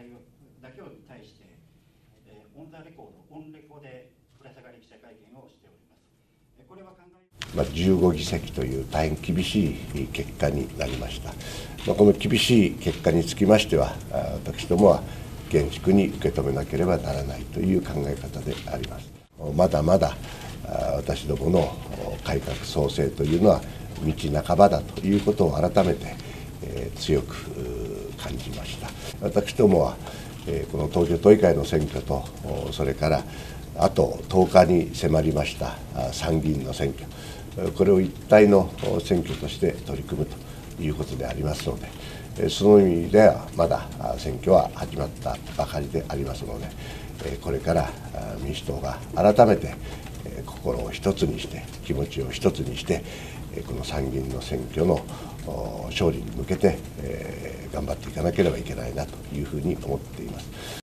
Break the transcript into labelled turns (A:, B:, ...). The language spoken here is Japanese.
A: 題をだけをに対して、えーオン・ザ・レコード、オンレコでぶら下がり記者会見をしております。えーこれは考え
B: まあ、15議席という大変厳しい結果になりました、まあ、この厳しい結果につきましては、あ私どもは厳粛に受け止めなければならないという考え方であります。まだまだ私どもの改革創生というのは道半ばだということを改めて、え強く感じました。私どもは、えこの東京都議会の選挙と、それからあと10日に迫りました参議院の選挙、これを一体の選挙として取り組むということでありますので、その意味ではまだ選挙は始まったばかりでありますので、これから民主党が改めて、心を一つにして、気持ちを一つにして、この参議院の選挙の勝利に向けて、え頑張っていかなければいけないなというふうに思っています。